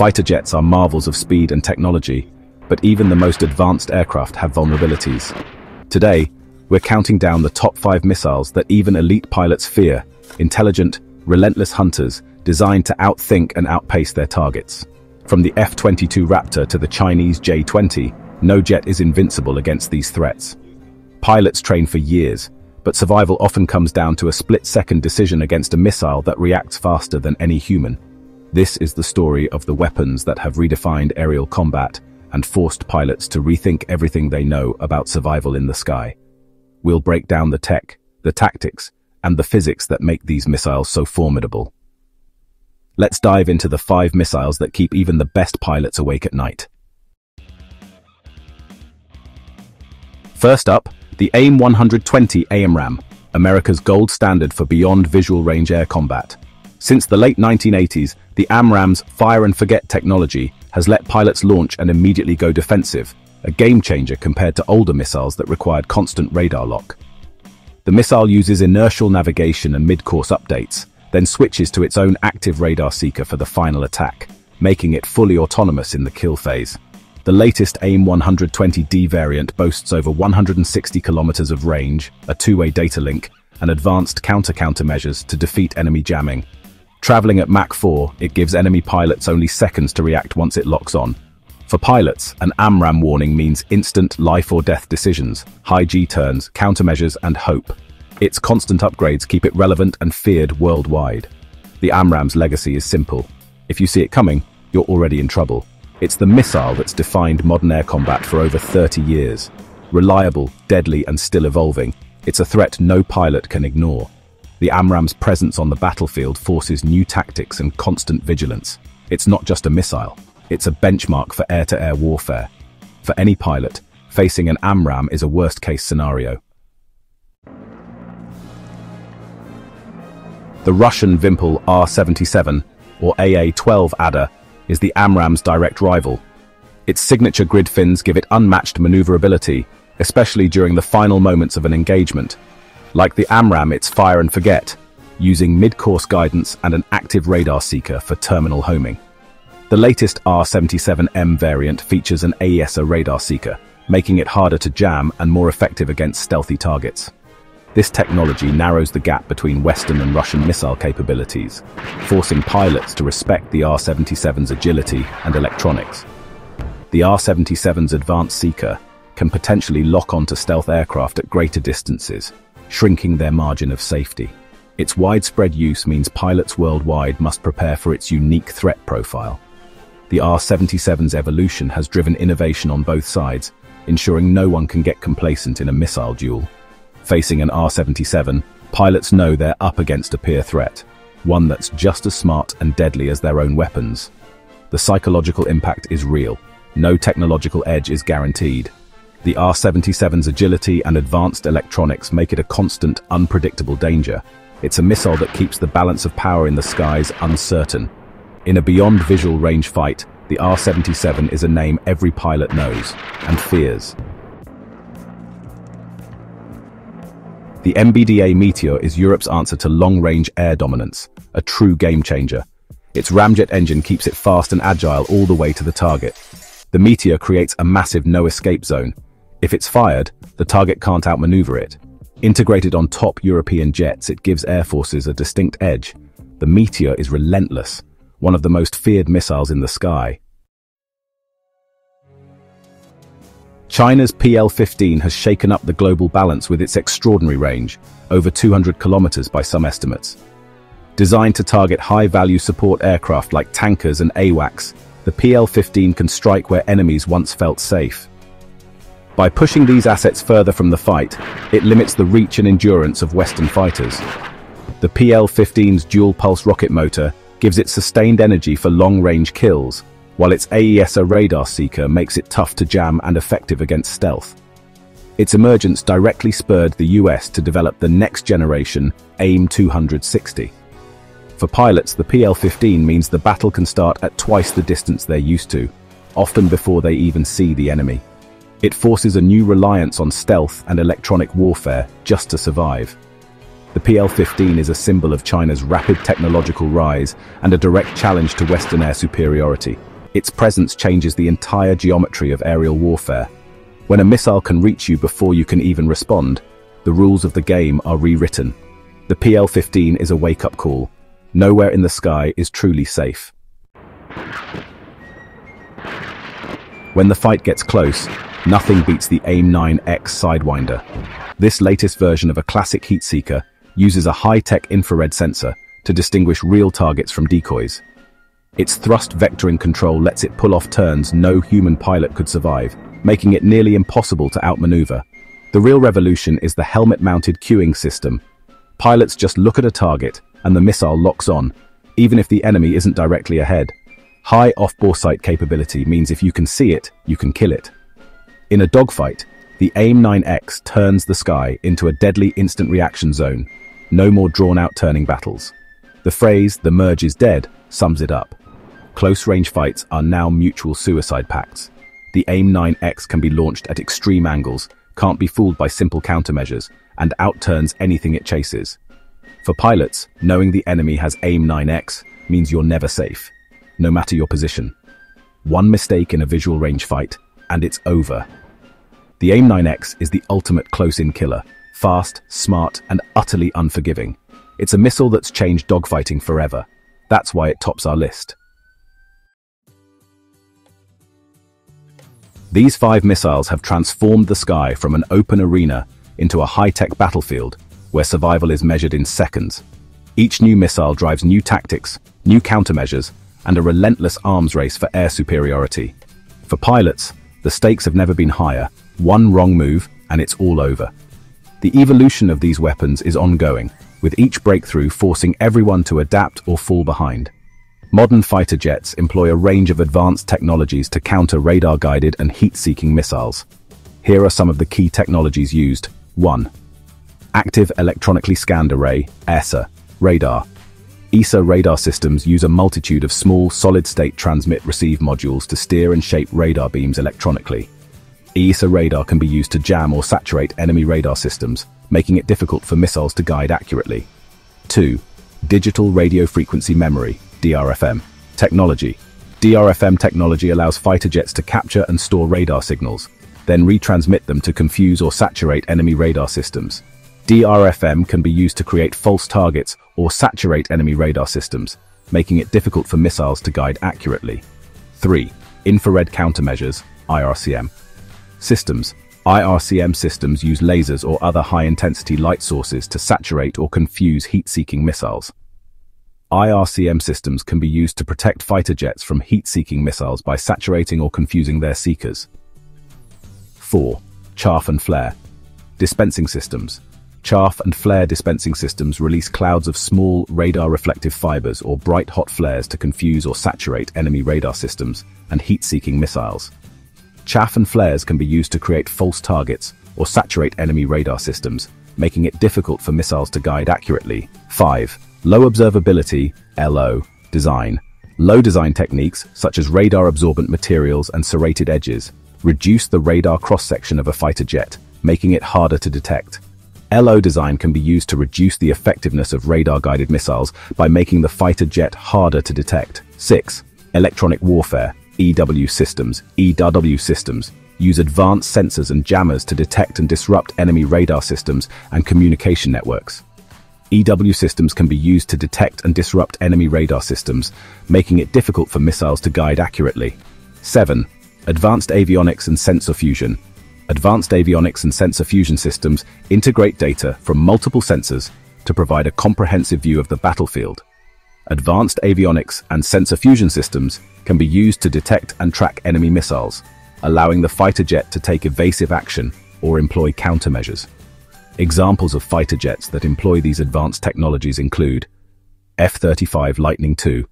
Fighter jets are marvels of speed and technology, but even the most advanced aircraft have vulnerabilities. Today, we're counting down the top five missiles that even elite pilots fear, intelligent, relentless hunters designed to outthink and outpace their targets. From the F-22 Raptor to the Chinese J-20, no jet is invincible against these threats. Pilots train for years, but survival often comes down to a split-second decision against a missile that reacts faster than any human. This is the story of the weapons that have redefined aerial combat and forced pilots to rethink everything they know about survival in the sky. We'll break down the tech, the tactics, and the physics that make these missiles so formidable. Let's dive into the five missiles that keep even the best pilots awake at night. First up, the AIM-120 AMRAAM, America's gold standard for beyond visual range air combat. Since the late 1980s, the AMRAAM's fire-and-forget technology has let pilots launch and immediately go defensive, a game-changer compared to older missiles that required constant radar lock. The missile uses inertial navigation and mid-course updates, then switches to its own active radar seeker for the final attack, making it fully autonomous in the kill phase. The latest AIM-120D variant boasts over 160 kilometers of range, a two-way data link, and advanced counter-countermeasures to defeat enemy jamming. Traveling at Mach 4, it gives enemy pilots only seconds to react once it locks on. For pilots, an AMRAAM warning means instant life or death decisions, high G-turns, countermeasures, and hope. Its constant upgrades keep it relevant and feared worldwide. The AMRAAM's legacy is simple. If you see it coming, you're already in trouble. It's the missile that's defined modern air combat for over 30 years. Reliable, deadly, and still evolving, it's a threat no pilot can ignore. The AMRAAM's presence on the battlefield forces new tactics and constant vigilance. It's not just a missile, it's a benchmark for air-to-air -air warfare. For any pilot, facing an AMRAAM is a worst-case scenario. The Russian Vimpel R-77, or AA-12 Adder, is the AMRAAM's direct rival. Its signature grid fins give it unmatched maneuverability, especially during the final moments of an engagement. Like the AMRAAM, it's fire and forget, using mid-course guidance and an active radar seeker for terminal homing. The latest R-77M variant features an AESA radar seeker, making it harder to jam and more effective against stealthy targets. This technology narrows the gap between Western and Russian missile capabilities, forcing pilots to respect the R-77's agility and electronics. The R-77's advanced seeker can potentially lock onto stealth aircraft at greater distances, shrinking their margin of safety. Its widespread use means pilots worldwide must prepare for its unique threat profile. The R-77's evolution has driven innovation on both sides, ensuring no one can get complacent in a missile duel. Facing an R-77, pilots know they're up against a peer threat, one that's just as smart and deadly as their own weapons. The psychological impact is real. No technological edge is guaranteed. The R-77's agility and advanced electronics make it a constant, unpredictable danger. It's a missile that keeps the balance of power in the skies uncertain. In a beyond visual range fight, the R-77 is a name every pilot knows and fears. The MBDA Meteor is Europe's answer to long-range air dominance, a true game-changer. Its ramjet engine keeps it fast and agile all the way to the target. The Meteor creates a massive no-escape zone. If it's fired, the target can't outmaneuver it. Integrated on top European jets, it gives air forces a distinct edge. The Meteor is relentless, one of the most feared missiles in the sky. China's PL-15 has shaken up the global balance with its extraordinary range, over 200 kilometers by some estimates. Designed to target high-value support aircraft like tankers and AWACS, the PL-15 can strike where enemies once felt safe. By pushing these assets further from the fight, it limits the reach and endurance of Western fighters. The PL-15's dual-pulse rocket motor gives it sustained energy for long-range kills, while its AESA radar seeker makes it tough to jam and effective against stealth. Its emergence directly spurred the US to develop the next-generation AIM-260. For pilots, the PL-15 means the battle can start at twice the distance they're used to, often before they even see the enemy. It forces a new reliance on stealth and electronic warfare just to survive. The PL-15 is a symbol of China's rapid technological rise and a direct challenge to Western air superiority. Its presence changes the entire geometry of aerial warfare. When a missile can reach you before you can even respond, the rules of the game are rewritten. The PL-15 is a wake-up call. Nowhere in the sky is truly safe. When the fight gets close, nothing beats the AIM-9X Sidewinder. This latest version of a classic heat seeker uses a high-tech infrared sensor to distinguish real targets from decoys. Its thrust vectoring control lets it pull off turns no human pilot could survive, making it nearly impossible to outmaneuver. The real revolution is the helmet-mounted cueing system. Pilots just look at a target, and the missile locks on, even if the enemy isn't directly ahead. High off-boresight capability means if you can see it, you can kill it. In a dogfight, the AIM-9X turns the sky into a deadly instant reaction zone. No more drawn-out turning battles. The phrase, the merge is dead, sums it up. Close-range fights are now mutual suicide pacts. The AIM-9X can be launched at extreme angles, can't be fooled by simple countermeasures, and outturns anything it chases. For pilots, knowing the enemy has AIM-9X means you're never safe, no matter your position. One mistake in a visual range fight, and it's over. The AIM-9X is the ultimate close-in killer, fast, smart, and utterly unforgiving. It's a missile that's changed dogfighting forever. That's why it tops our list. These five missiles have transformed the sky from an open arena into a high-tech battlefield where survival is measured in seconds. Each new missile drives new tactics, new countermeasures, and a relentless arms race for air superiority. For pilots, the stakes have never been higher. One wrong move, and it's all over. The evolution of these weapons is ongoing, with each breakthrough forcing everyone to adapt or fall behind. Modern fighter jets employ a range of advanced technologies to counter radar-guided and heat-seeking missiles. Here are some of the key technologies used. 1. Active Electronically Scanned Array, AESA, radar. AESA radar systems use a multitude of small solid-state transmit-receive modules to steer and shape radar beams electronically. AESA radar can be used to jam or saturate enemy radar systems, making it difficult for missiles to guide accurately. 2. Digital Radio Frequency Memory, DRFM. Technology. DRFM technology allows fighter jets to capture and store radar signals, then retransmit them to confuse or saturate enemy radar systems. DRFM can be used to create false targets or saturate enemy radar systems, making it difficult for missiles to guide accurately. 3. Infrared Countermeasures, IRCM. Systems. IRCM systems use lasers or other high-intensity light sources to saturate or confuse heat-seeking missiles. IRCM systems can be used to protect fighter jets from heat-seeking missiles by saturating or confusing their seekers. 4. Chaff and flare. Dispensing systems. Chaff and flare dispensing systems release clouds of small radar-reflective fibers or bright hot flares to confuse or saturate enemy radar systems and heat-seeking missiles. Chaff and flares can be used to create false targets or saturate enemy radar systems, making it difficult for missiles to guide accurately. 5. Low observability, LO, design. Low design techniques, such as radar-absorbent materials and serrated edges, reduce the radar cross-section of a fighter jet, making it harder to detect. LO design can be used to reduce the effectiveness of radar-guided missiles by making the fighter jet harder to detect. 6. Electronic warfare, EW systems, EW systems, use advanced sensors and jammers to detect and disrupt enemy radar systems and communication networks. EW systems can be used to detect and disrupt enemy radar systems, making it difficult for missiles to guide accurately. 7. Advanced avionics and sensor fusion. Advanced avionics and sensor fusion systems integrate data from multiple sensors to provide a comprehensive view of the battlefield. Advanced avionics and sensor fusion systems can be used to detect and track enemy missiles, allowing the fighter jet to take evasive action or employ countermeasures. Examples of fighter jets that employ these advanced technologies include F-35 Lightning II.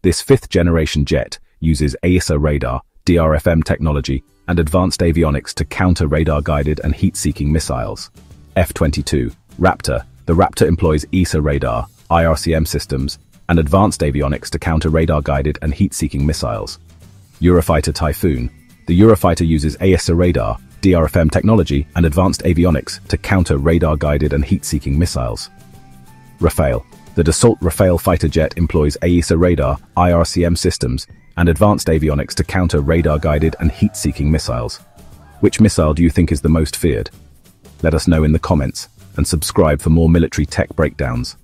This fifth-generation jet uses AESA radar, DRFM technology, and advanced avionics to counter radar-guided and heat-seeking missiles. F-22 Raptor. The Raptor employs AESA radar, IRCM systems, and advanced avionics to counter radar-guided and heat-seeking missiles. Eurofighter Typhoon. The Eurofighter uses AESA radar, DRFM technology, and advanced avionics to counter radar-guided and heat-seeking missiles. Rafale. The Dassault Rafale fighter jet employs AESA radar, IRCM systems, and advanced avionics to counter radar-guided and heat-seeking missiles. Which missile do you think is the most feared? Let us know in the comments, and subscribe for more military tech breakdowns.